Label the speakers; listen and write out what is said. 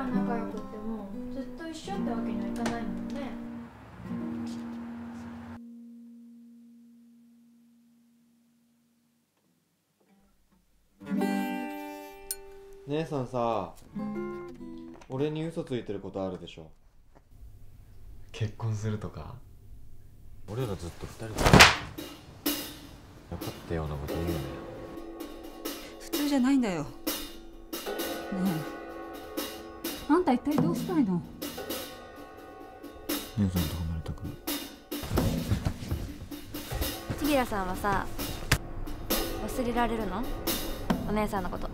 Speaker 1: ら仲良くってもずっと一緒ってわけにはいかないもんね。
Speaker 2: 姉さんさ俺に嘘ついてることあるでしょ？
Speaker 3: 結婚するとか？
Speaker 2: 俺らずっと二人で。分かったようなこと言うなよ。
Speaker 4: 普通じゃないんだよ。ねえあんた一体どうしたいの？
Speaker 2: 姉さんと離れたくない。
Speaker 5: 千吉さんはさ忘れられるの？お姉さんのこと